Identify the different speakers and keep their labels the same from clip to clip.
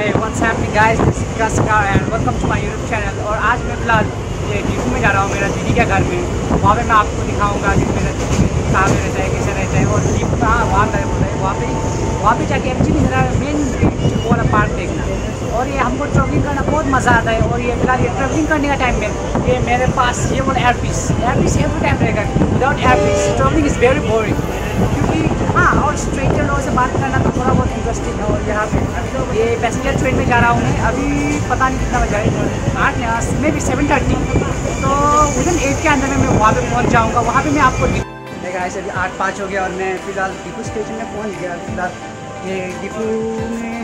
Speaker 1: Hey, what's happening guys? This is Car and welcome to my YouTube channel. और आज मैं फ़िलहाल ये डीपू में जा रहा हूँ मेरा दीदी के घर में। वहाँ पे मैं आपको दिखाऊँगा कि मेरा दीदी कहाँ पे रहता है कैसे रहता है और डीपू कहाँ वहाँ का बोल हैं। वहाँ पे वहाँ पे जाके एक्चुअली मेरा मेन वाला पार्क देखना। और ये हमको ट्रैवलिंग करना बहुत मज़ा आता है और ये फ़िलहाल ये ट्रैवलिंग करने का टाइम में ये मेरे पास ये बोला earpiece earpiece every time रहेगा। Without earpiece travelling is very boring क्योंकि हाँ और स्ट्रेंजर लोगों से बात करना तो थोड़ा बहुत इंटरेस्टिंग है और यहाँ पे। ये पैसेंजर ट्रेन में जा रहा हूँ मैं, अभी पता नहीं कितना बजा है आठ में भी सेवन थर्टी तो विदिन एट के अंदर में मैं वहाँ पर पहुँच जाऊँगा, वहाँ पे मैं आपको गाइस अभी आठ पाँच हो गया और मैं फ़िलहाल डिपू स्टेशन में पहुँच गया। फ़िलहाल ये डिपू में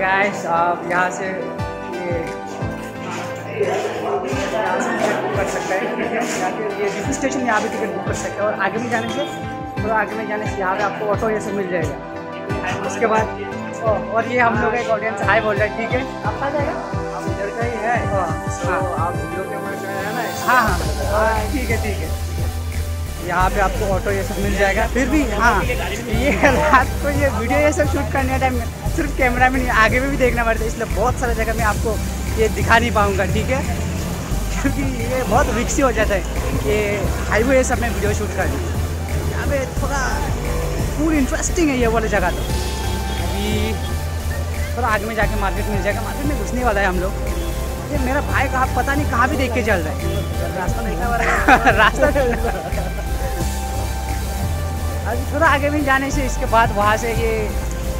Speaker 1: गाइस आप यहाँ से यहाँ टिकट बुक कर सकते हैं। ठीक है ये डिपू स्टेशन यहाँ पे टिकट बुक कर सकते हैं और आगे भी जाने से थोड़ा आगे में जाने से यहाँ पे आपको ऑटो ये सब मिल जाएगा। उसके बाद और ये हम लोग एक ऑडियंस हाई बोल रहे हैं ठीक है? आपका जाएगा?
Speaker 2: आप इधर का ही है। तो आप वीडियो कैमरा का है ना?
Speaker 1: हाँ हाँ। हाँ ठीक है ठीक है। यहाँ पे आपको ऑटो ये सब मिल जाएगा। फिर भी हाँ ये रात को ये वीडियो ये सब शूट करने का टाइम में सिर्फ़ कैमरा में नहीं आगे में भी देखना पड़ता है। इसलिए बहुत सारे जगह मैं आपको ये दिखा नहीं पाऊँगा ठीक है? क्योंकि ये बहुत रिक्सी हो जाता है। ये हाईवे ये सब में वीडियो शूट करना। पे थोड़ा पूरी इंटरेस्टिंग है ये वाली जगह तो। अभी थोड़ा आगे में जाके मार्केट मिल जाएगा। मार्केट में घुसने वाला है हम लोग। ये मेरा भाई कहा पता नहीं कहाँ भी देख के चल रहा है।
Speaker 2: रास्ता नहीं
Speaker 1: रास्ता अभी थोड़ा आगे में जाने से इसके बाद वहाँ से ये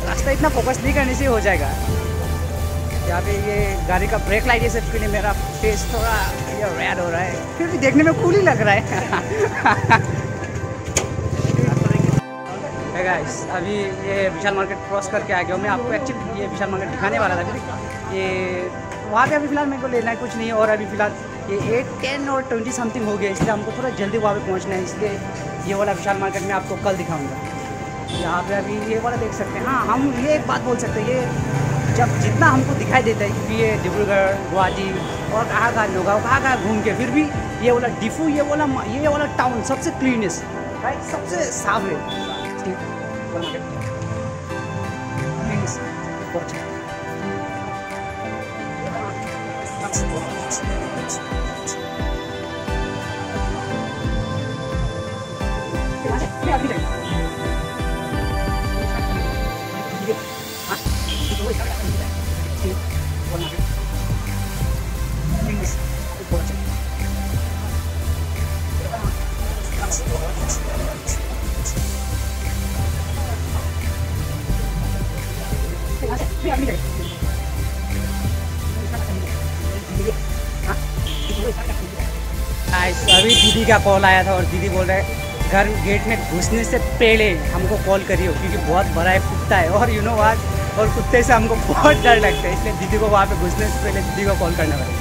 Speaker 1: रास्ता इतना फोकस नहीं करने से हो जाएगा। यहाँ पे ये गाड़ी का ब्रेक लाइट ये सब के लिए मेरा फेस थोड़ा ये रेड हो रहा है। फिर भी देखने में कूल ही लग रहा है। गाइस अभी ये विशाल मार्केट क्रॉस करके आ गया हूँ। मैं आपको एक्चुअली ये विशाल मार्केट दिखाने वाला था फिर ये वहाँ पे अभी फ़िलहाल मेरे को लेना है कुछ नहीं और अभी फ़िलहाल ये एट टेन और ट्वेंटी समथिंग हो गया इसलिए हमको थोड़ा जल्दी वहाँ पे पहुँचना है। इसलिए ये वाला विशाल मार्केट में आपको कल दिखाऊँगा। यहाँ पे अभी ये वाला देख सकते हैं। हाँ हम ये एक बात बोल सकते हैं, ये जब जितना हमको दिखाई देता है कि ये डिब्रूगढ़ गुवाहाटी और कहाँ कहाँ लोग कहाँ कहाँ घूम के, फिर भी ये वाला डिफू, ये वाला ये वाला टाउन सबसे क्लीनेस्ट राइट सबसे साफ़ है। wonderful. Please, watch it. Thank you. अभी दीदी का कॉल आया था और दीदी बोल रहे घर गेट में घुसने से पहले हमको कॉल करियो, क्योंकि बहुत बड़ा है कुत्ता है। और यू नो आज, और कुत्ते से हमको बहुत डर लगता है, इसलिए दीदी को वहाँ पे घुसने से पहले दीदी को कॉल करना पड़ेगा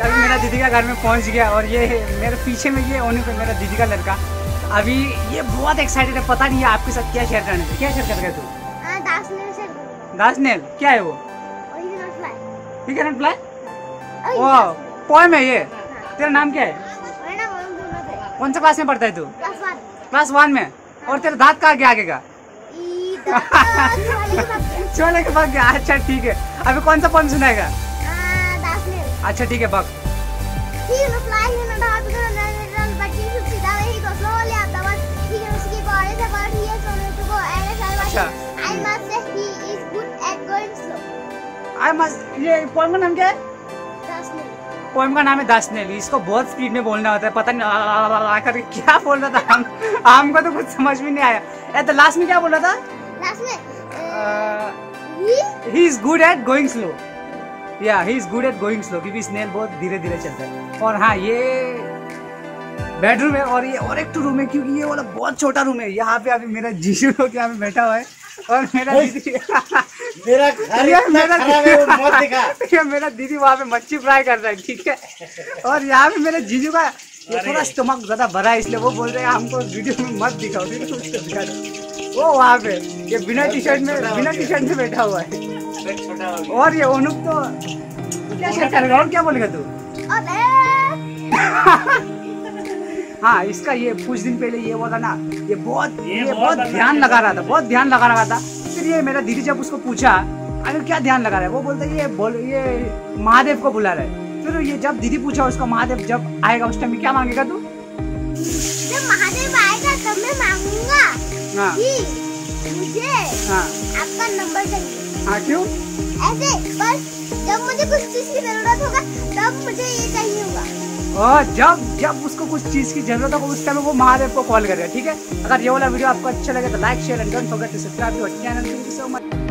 Speaker 1: अभी मेरा दीदी का घर में पहुँच गया, और ये मेरे पीछे में ये ओनू पे मेरा दीदी का लड़का, अभी ये बहुत एक्साइटेड है, पता नहीं है आपके साथ क्या शेयर करने क्या शेयर कर तू दास नेल क्या है वो? यू कैन फ्लाई वाह पोएम है ये. तेरा नाम क्या है? कौन सा क्लास में पढ़ता है तू? क्लास वन में. और तेरा दांत कहाँ गया आगे का? के बाद गया. अच्छा ठीक है. अभी कौन सा पोएम सुनाएगा? अच्छा ठीक है बक. आई मस्ट ये पोएम का नाम क्या है? पोएम का नाम है दस नेल इसको बहुत स्पीड में बोलना होता है। पता नहीं करके क्या बोल रहा था हम? हमको तो कुछ समझ में नहीं आया। ए तो लास्ट में क्या बोल रहा था?
Speaker 3: लास्ट में
Speaker 1: ही? Is good at going slow या he is good at going slow क्योंकि स्नेल बहुत धीरे धीरे चलता है। और हाँ ये बेडरूम है और ये और एक तो रूम है क्योंकि ये वाला बहुत छोटा रूम है। यहाँ पे अभी मेरा जीशू लोग यहाँ पे बैठा हुआ है और मेरा दीदी
Speaker 2: मेरा घर
Speaker 1: ये मेरा
Speaker 2: खराब है वो मत दिखा।
Speaker 1: ये मेरा दीदी वहाँ पे मच्छी फ्राई कर रहा है ठीक है? और यहाँ पे मेरे जीजू का ये थोड़ा स्टमक ज़्यादा भरा है इसलिए वो बोल रहे हैं हमको वीडियो में मत दिखाओ। दिखा वो वहाँ पे ये बिना टी शर्ट में बिना टी शर्ट में बैठा हुआ है। और ये ओनुप तो क्या करेगा और क्या बोलेगा तू? हाँ इसका ये कुछ दिन पहले ये बोला ना ये बहुत
Speaker 2: ये
Speaker 1: ये
Speaker 2: बहुत
Speaker 1: ध्यान लगा रहा था बहुत ध्यान लगा रहा था। ये मेरा दीदी जब उसको पूछा अरे क्या ध्यान लगा रहा है? वो बोलता है ये बोल ये महादेव को बुला रहा है। फिर ये जब दीदी पूछा उसको महादेव जब आएगा उस टाइम में क्या मांगेगा तू?
Speaker 3: जब महादेव आएगा तब मैं मांगूँगा।
Speaker 1: हाँ।
Speaker 3: मुझे
Speaker 1: हाँ।
Speaker 3: आपका नंबर चाहिए।
Speaker 1: हाँ क्यों?
Speaker 3: ऐसे बस जब मुझे कुछ चीज़ की ज़रूरत होगा, तब मुझे ये चाहिए होगा।
Speaker 1: और जब जब उसको कुछ चीज़ की ज़रूरत होगा, उस टाइम वो महादेव को कॉल करेगा, ठीक है? अगर ये वाला वीडियो आपको अच्छा लगे तो like share and don't forget to subscribe to channel thank you so much